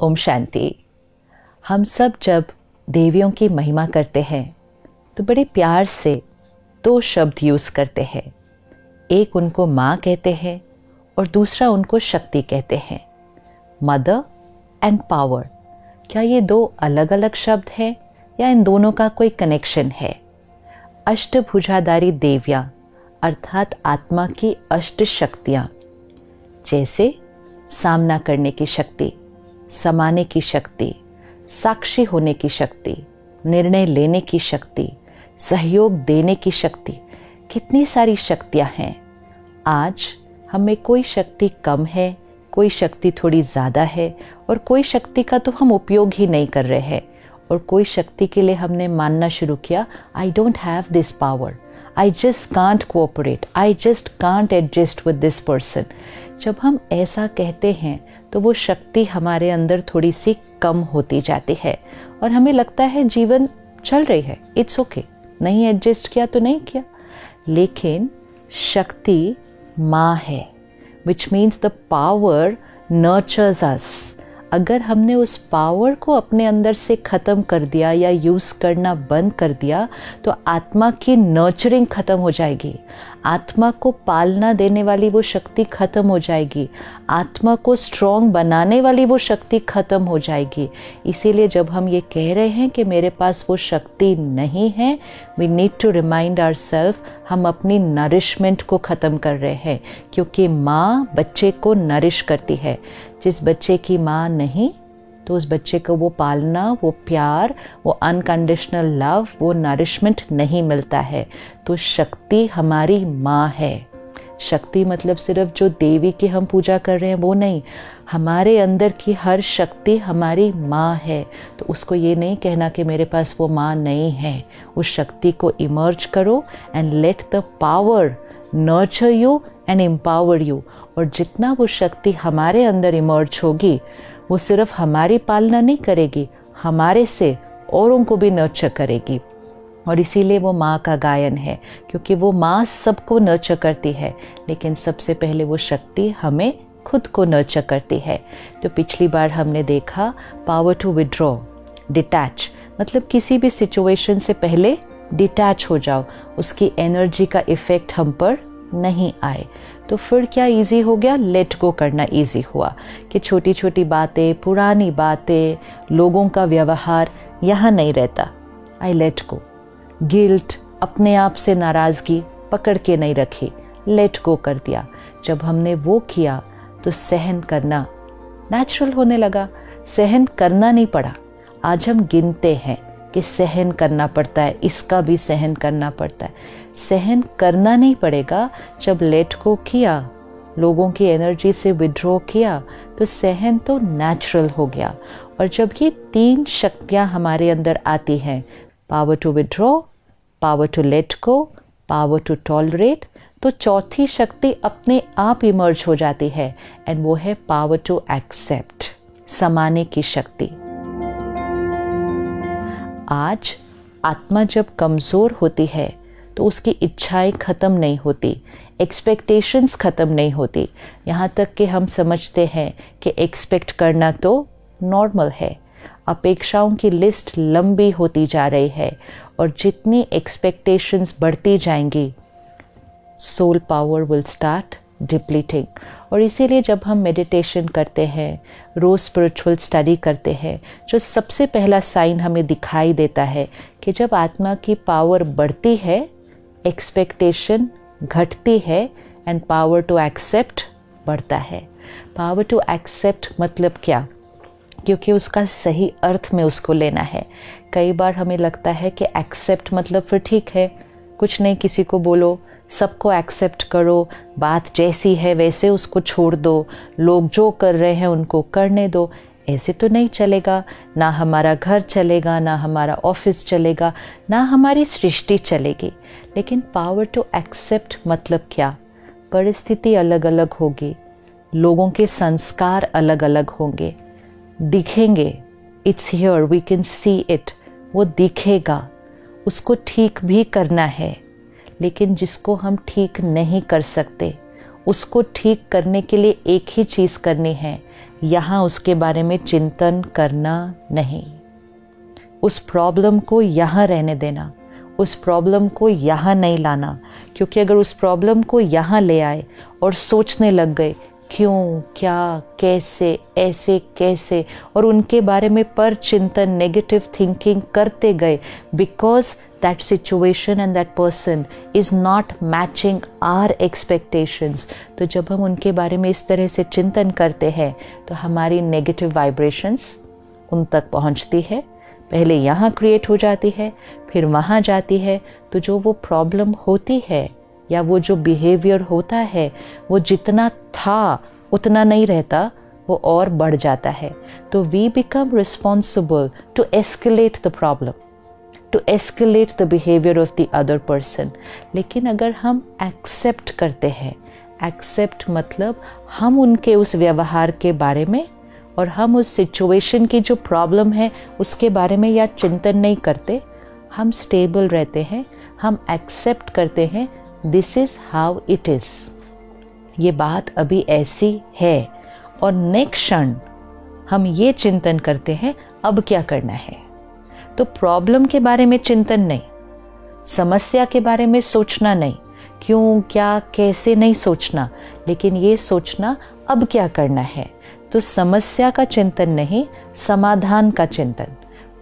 ओम शांति। हम सब जब देवियों की महिमा करते हैं तो बड़े प्यार से दो शब्द यूज़ करते हैं। एक उनको माँ कहते हैं और दूसरा उनको शक्ति कहते हैं। Mother and power. क्या ये दो अलग अलग शब्द हैं या इन दोनों का कोई कनेक्शन है? अष्टभुजाधारी देवियाँ, अर्थात आत्मा की अष्ट शक्तियाँ, जैसे सामना करने की शक्ति। समाने की शक्ति, साक्षी होने की शक्ति, निर्णय लेने की शक्ति, सहयोग देने की शक्ति, कितनी सारी शक्तियाँ हैं। आज हमें कोई शक्ति कम है, कोई शक्ति थोड़ी ज़्यादा है और कोई शक्ति का तो हम उपयोग ही नहीं कर रहे हैं और कोई शक्ति के लिए हमने मानना शुरू किया I don't have this power I just can't cooperate I just can't adjust with this person जब हम ऐसा कहते हैं तो वो शक्ति हमारे अंदर थोड़ी सी कम होती जाती है। और हमें लगता है जीवन चल रही है। It's okay okay. नहीं एडजस्ट किया तो नहीं किया। लेकिन शक्ति माँ है which means the power nurtures us अगर हमने उस पावर को अपने अंदर से ख़त्म कर दिया या यूज़ करना बंद कर दिया तो आत्मा की नर्चरिंग ख़त्म हो जाएगी। आत्मा को पालना देने वाली वो शक्ति ख़त्म हो जाएगी। आत्मा को स्ट्रॉन्ग बनाने वाली वो शक्ति ख़त्म हो जाएगी। इसीलिए जब हम ये कह रहे हैं कि मेरे पास वो शक्ति नहीं है we need to remind our self हम अपनी नरिशमेंट को ख़त्म कर रहे हैं, क्योंकि माँ बच्चे को नरिश करती है। जिस बच्चे की माँ नहीं तो उस बच्चे को वो पालना, वो प्यार, वो अनकंडीशनल लव वो नरिशमेंट नहीं मिलता है। तो शक्ति हमारी माँ है। शक्ति मतलब सिर्फ़ जो देवी की हम पूजा कर रहे हैं, वो नहीं। हमारे अंदर की हर शक्ति हमारी माँ है। तो उसको ये नहीं कहना कि मेरे पास वो माँ नहीं है। उस शक्ति को इमर्ज करो and let the power nurture you and empower you और जितना वो शक्ति हमारे अंदर इमर्ज होगी, वो सिर्फ़ हमारी पालना नहीं करेगी, हमारे से औरों को भी नर्चर करेगी। और इसीलिए वो माँ का गायन है, क्योंकि वो माँ सबको नर्चर करती है, लेकिन सबसे पहले वो शक्ति हमें खुद को नर्चर करती है। तो पिछली बार हमने देखा पावर टू विड्रॉ डिटैच मतलब किसी भी सिचुएशन से पहले डिटैच हो जाओ, उसकी एनर्जी का इफ़ेक्ट हम पर नहीं आए। तो फिर क्या इजी हो गया? लेट गो करना इजी हुआ। कि छोटी छोटी बातें, पुरानी बातें, लोगों का व्यवहार यहाँ नहीं रहता। आई लेट गो गिल्ट अपने आप से नाराज़गी पकड़ के नहीं रखी। लेट गो कर दिया। जब हमने वो किया तो सहन करना नेचुरल होने लगा। सहन करना नहीं पड़ा। आज हम गिनते हैं कि सहन करना पड़ता है, इसका भी सहन करना पड़ता है। सहन करना नहीं पड़ेगा। जब लेट को किया, लोगों की एनर्जी से विड्रॉ किया तो सहन तो नेचुरल हो गया। और जब ये तीन शक्तियाँ हमारे अंदर आती हैं power to withdraw power to let को पावर टू टॉलरेट तो चौथी शक्ति अपने आप इमर्ज हो जाती है एंड वो है पावर टू एक्सेप्ट समाने की शक्ति। आज आत्मा जब कमज़ोर होती है तो उसकी इच्छाएँ ख़त्म नहीं होती एक्सपेक्टेशंस ख़त्म नहीं होती। यहाँ तक कि हम समझते हैं कि एक्सपेक्ट करना तो नॉर्मल है। अपेक्षाओं की लिस्ट लंबी होती जा रही है और जितनी एक्सपेक्टेशंस बढ़ती जाएँगी soul power will start depleting और इसीलिए जब हम मेडिटेशन करते हैं, रोज़ स्पिरिचुअल स्टडी करते हैं, जो सबसे पहला साइन हमें दिखाई देता है कि जब आत्मा की पावर बढ़ती है एक्सपेक्टेशन घटती है एंड पावर टू एक्सेप्ट बढ़ता है। पावर टू एक्सेप्ट मतलब क्या? क्योंकि उसका सही अर्थ में उसको लेना है। कई बार हमें लगता है कि एक्सेप्ट मतलब फिर ठीक है। कुछ नहीं, किसी को बोलो, सबको एक्सेप्ट करो, बात जैसी है वैसे उसको छोड़ दो, लोग जो कर रहे हैं उनको करने दो। ऐसे तो नहीं चलेगा। ना हमारा घर चलेगा, ना हमारा ऑफ़िस चलेगा, ना हमारी सृष्टि चलेगी। लेकिन पावर टू एक्सेप्ट मतलब क्या? परिस्थिति अलग अलग होगी। लोगों के संस्कार अलग अलग होंगे। दिखेंगे। It's here we can see it वो दिखेगा। उसको ठीक भी करना है। लेकिन जिसको हम ठीक नहीं कर सकते, उसको ठीक करने के लिए एक ही चीज़ करनी है। यहाँ उसके बारे में चिंतन करना नहीं। उस प्रॉब्लम को यहाँ रहने देना। उस प्रॉब्लम को यहाँ नहीं लाना। क्योंकि अगर उस प्रॉब्लम को यहाँ ले आए और सोचने लग गए, क्यों, क्या, कैसे, ऐसे, कैसे, और उनके बारे में पर चिंतन नेगेटिव थिंकिंग करते गए because that situation and that person is not matching our expectations तो जब हम उनके बारे में इस तरह से चिंतन करते हैं तो हमारी नेगेटिव वाइब्रेशंस उन तक पहुँचती है। पहले यहाँ क्रिएट हो जाती है, फिर वहाँ जाती है। तो जो वो प्रॉब्लम होती है, या वो जो बिहेवियर होता है, वो जितना था, उतना नहीं रहता, वो और बढ़ जाता है। तो we become responsible to escalate the problem to escalate the behaviour of the other person लेकिन अगर हम एक्सेप्ट करते हैं एक्सेप्ट मतलब हम उनके उस व्यवहार के बारे में और हम उस सिचुएशन की जो प्रॉब्लम है, उसके बारे में या चिंतन नहीं करते। हम स्टेबल रहते हैं, हम एक्सेप्ट करते हैं this is how it is ये बात अभी ऐसी है। और नेक्स्ट क्षण हम ये चिंतन करते हैं, अब क्या करना है? तो प्रॉब्लम के बारे में चिंतन नहीं, समस्या के बारे में सोचना नहीं, क्यों, क्या, कैसे नहीं सोचना, लेकिन ये सोचना अब क्या करना है? तो समस्या का चिंतन नहीं, समाधान का चिंतन।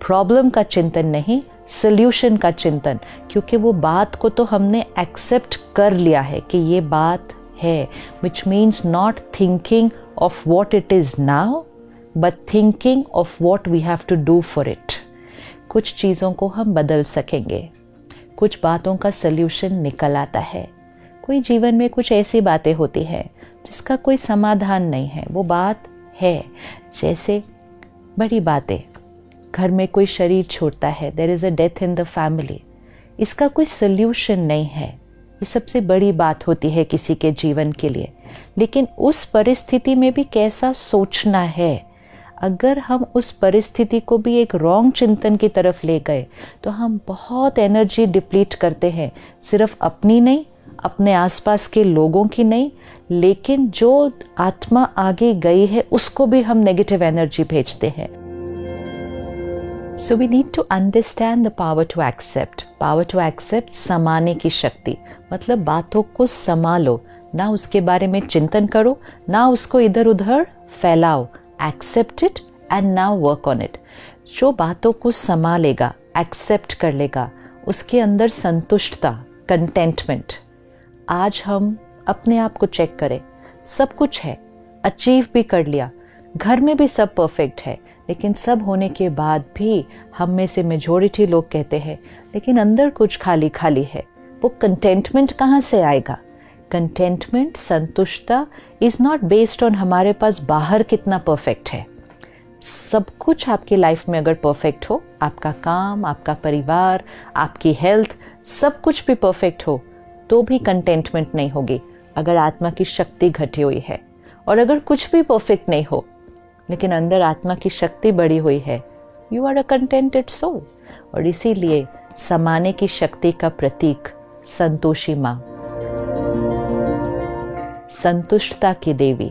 प्रॉब्लम का चिंतन नहीं सल्यूशन का चिंतन। क्योंकि वो बात को तो हमने एक्सेप्ट कर लिया है कि ये बात है which means not thinking of what it is now but thinking of what we have to do for it कुछ चीज़ों को हम बदल सकेंगे। कुछ बातों का सल्यूशन निकल आता है। कोई जीवन में कुछ ऐसी बातें होती हैं जिसका कोई समाधान नहीं है। वो बात है। जैसे बड़ी बातें। घर में कोई शरीर छोड़ता है there is a death in the family इसका कोई सल्यूशन नहीं है। ये सबसे बड़ी बात होती है किसी के जीवन के लिए। लेकिन उस परिस्थिति में भी कैसा सोचना है? अगर हम उस परिस्थिति को भी एक रॉन्ग चिंतन की तरफ़ ले गए तो हम बहुत एनर्जी डिप्लीट करते हैं। सिर्फ़ अपनी नहीं अपने आसपास के लोगों की नहीं, लेकिन जो आत्मा आगे गई है, उसको भी हम नेगेटिव एनर्जी भेजते हैं। So we need to understand the power to accept power to accept समाने की शक्ति। मतलब बातों को संभालो ना उसके बारे में चिंतन करो, ना उसको इधर उधर फैलाओ। Accept it and now work on it जो बातों को संभालेगा एक्सेप्ट कर लेगा, उसके अंदर संतुष्टता कंटेंटमेंट आज हम अपने आप को चेक करें। सब कुछ है। अचीव भी कर लिया। घर में भी सब परफेक्ट है। लेकिन सब होने के बाद भी हम में से मेजोरिटी लोग कहते हैं, लेकिन अंदर कुछ खाली खाली है। वो कंटेंटमेंट कहाँ से आएगा? कंटेंटमेंट संतुष्टता इज़ नॉट बेस्ड ऑन हमारे पास बाहर कितना परफेक्ट है। सब कुछ आपकी लाइफ में अगर परफेक्ट हो, आपका काम, आपका परिवार, आपकी हेल्थ सब कुछ भी परफेक्ट हो तो भी कंटेंटमेंट नहीं होगी, अगर आत्मा की शक्ति घटी हुई है। और अगर कुछ भी परफेक्ट नहीं हो, लेकिन अंदर आत्मा की शक्ति बढ़ी हुई है you are a contented soul और इसीलिए समाने की शक्ति का प्रतीक संतोषी माँ। संतुष्टता की देवी,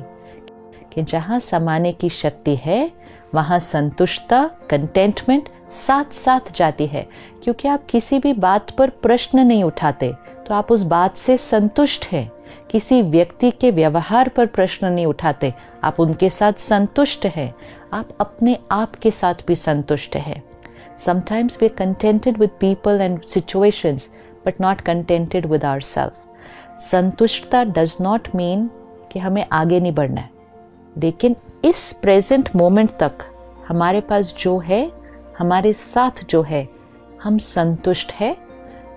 कि जहाँ समाने की शक्ति है, वहाँ संतुष्टता कंटेंटमेंट साथ साथ जाती है, क्योंकि आप किसी भी बात पर प्रश्न नहीं उठाते तो आप उस बात से संतुष्ट हैं। किसी व्यक्ति के व्यवहार पर प्रश्न नहीं उठाते। आप उनके साथ संतुष्ट हैं। आप अपने आप के साथ भी संतुष्ट हैं। Sometimes we are contented with people and situations but not contented with our self संतुष्टता does not mean कि हमें आगे नहीं बढ़ना है। लेकिन इस प्रेजेंट मोमेंट तक हमारे पास जो है, हमारे साथ जो है, हम संतुष्ट है।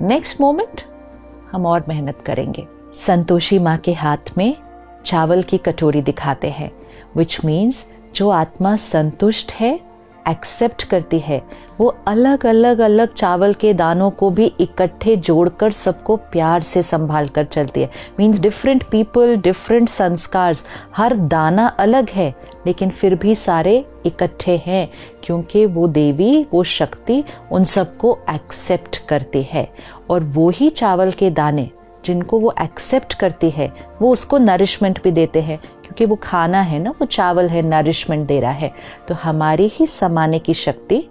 नेक्स्ट मोमेंट हम और मेहनत करेंगे। संतोषी माँ के हाथ में चावल की कटोरी दिखाते हैं विच मीन्स जो आत्मा संतुष्ट है एक्सेप्ट करती है, वो अलग अलग अलग चावल के दानों को भी इकट्ठे जोड़कर सबको प्यार से संभाल कर चलती है। मीन्स डिफरेंट पीपल डिफरेंट संस्कार हर दाना अलग है लेकिन फिर भी सारे इकट्ठे हैं, क्योंकि वो देवी, वो शक्ति उन सबको एक्सेप्ट करती है। और वो ही चावल के दाने, जिनको वो एक्सेप्ट करती है, वो उसको नरिशमेंट भी देते हैं, क्योंकि वो खाना है ना, वो चावल है नरिशमेंट दे रहा है। तो हमारी ही समाने की शक्ति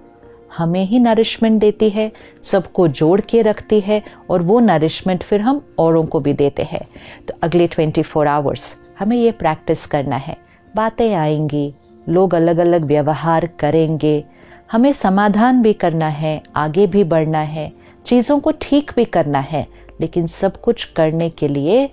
हमें ही नरिशमेंट देती है, सबको जोड़ के रखती है, और वो नरिशमेंट फिर हम औरों को भी देते हैं। तो अगले 24 फोर आवर्स हमें ये प्रैक्टिस करना है। बातें आएँगी। लोग अलग अलग व्यवहार करेंगे। हमें समाधान भी करना है, आगे भी बढ़ना है, चीज़ों को ठीक भी करना है, लेकिन सब कुछ करने के लिए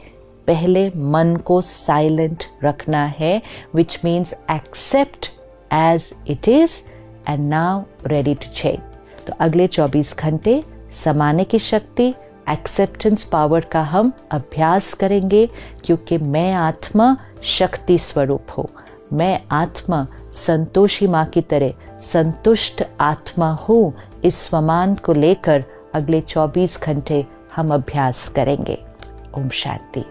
पहले मन को साइलेंट रखना है which means accept as it is and now ready to change तो अगले 24 घंटे समाने की शक्ति एक्सेप्टेंस पावर का हम अभ्यास करेंगे क्योंकि मैं आत्मा शक्ति स्वरूप हो। मैं आत्मा संतोषी माँ की तरह संतुष्ट आत्मा हूँ। इस स्वमान को लेकर अगले 24 घंटे हम अभ्यास करेंगे। ओम शांति।